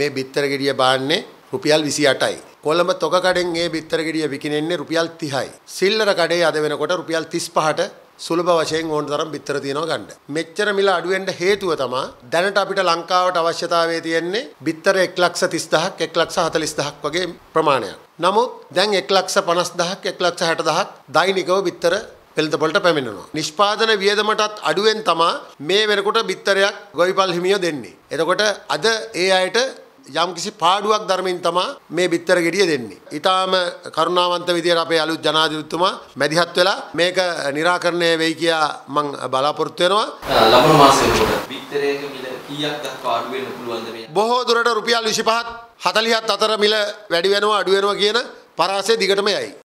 මේ බිත්තර ගෙඩිය බාන්නේ රුපියල් 28යි. කොළඹ තොග කඩෙන් මේ බිත්තර ගෙඩිය විකිනෙන්නේ රුපියල් 30යි. සිල්ලර කඩේ අද වෙනකොට රුපියල් 35ට සුලභ වශයෙන් ඕන තරම් බිත්තර තියෙනවා ගන්න. මෙච්චර මිල අඩු වෙන්න හේතුව තමයි දැනට අපිට ලංකාවට අවශ්‍යතාවය තියෙන්නේ බිත්තර 130000ක් 140000ක් වගේ ප්‍රමාණයක්. නමුත් දැන් 150000ක් 160000ක් දෛනිකව බිත්තර පෙළඳපොළට පැමිණෙනවා. නිෂ්පාදන වියදමටත් අඩුවෙන් තමා මේ වෙනකොට බිත්තරයක් ගොවිපල් හිමියෝ දෙන්නේ. එතකොට අද ඒ අයට යම්කිසි පාඩුවක් ධර්මයෙන් තමා මේ බිත්තර ගෙඩිය දෙන්නේ. ඊටාම කරුණාවන්ත විදියට අපේ අලුත් ජනාධිපතිතුමා මැදිහත් වෙලා මේක निराකරණය වෙයි කියා මම බලාපොරොත්තු වෙනවා. ලබන මාසෙකට බිත්තරයක මිල කීයක් අඩු වෙන්න පුළුවන්ද මේ? බොහෝ දුරට රුපියල් 25ත් 40ත් අතර මිල වැඩි වෙනවා අඩු වෙනවා කියන පරාසය දිගටම යයි.